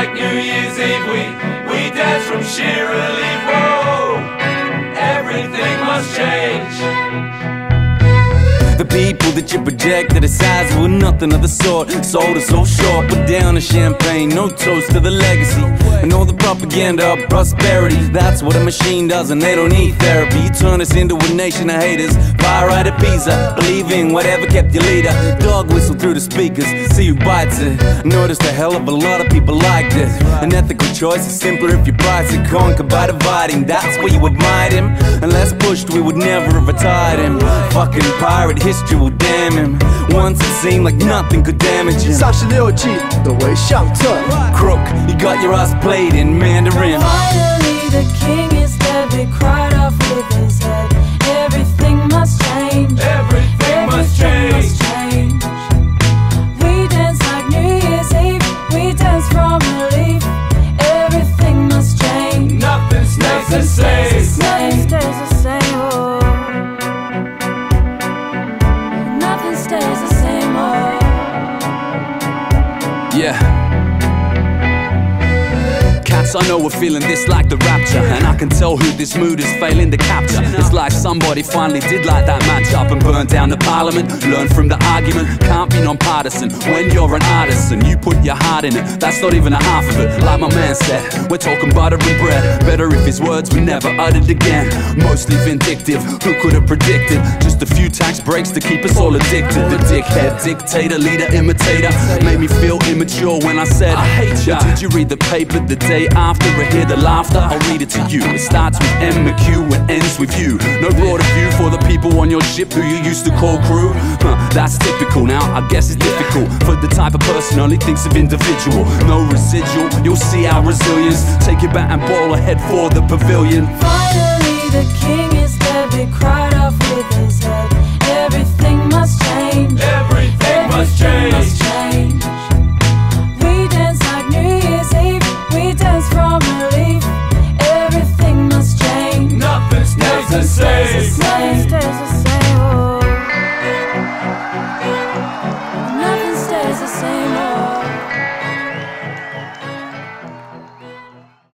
like New Year's Eve. We, we dance from sheer relief. That you project to the size with nothing of the sort. Sold us so short, put down the champagne, no toast to the legacy. And all the propaganda of prosperity. That's what a machine does, and they don't need therapy. You turn us into a nation of haters. Fire right at Pisa, believing whatever kept your leader. Dog whistle through the speakers, see who bites it. Noticed a hell of a lot of people liked it. An ethical choice is simpler if you price it. Conquer by dividing, that's where you admired him. Unless pushed, we would never have retired him. Fucking pirate history will damn him. Once it seemed like nothing could damage him. 三十六计，走为上策。 Crook, you got your ass played in Mandarin. Finally, the king Yeah. Cats I know we're feeling this like the rapture And I can tell who this mood is failing to capture It's like somebody finally did light that match up And burn down the parliament. Learn from the argument Can't be non-partisan. When you're an artist you put your heart in it. That's not even a half of it. Like my man said We're talking butter and bread. Better if his words were never uttered again. Mostly vindictive Who could have predicted? Just a few tax breaks to keep us all addicted. The dickhead, dictator, leader, imitator. Made me feel immature when I said I hate ya. Did you read the paper the day after I hear the laughter? I'll read it to you. It starts with M and ends with you. No broader view for the people on your ship Who you used to call crew. Huh, That's typical now, I guess it's difficult For the type of person only thinks of individual. No residual, you'll see our resilience. Take your bat and ball ahead for the pavilion. Finally, the king is dead. They cried off with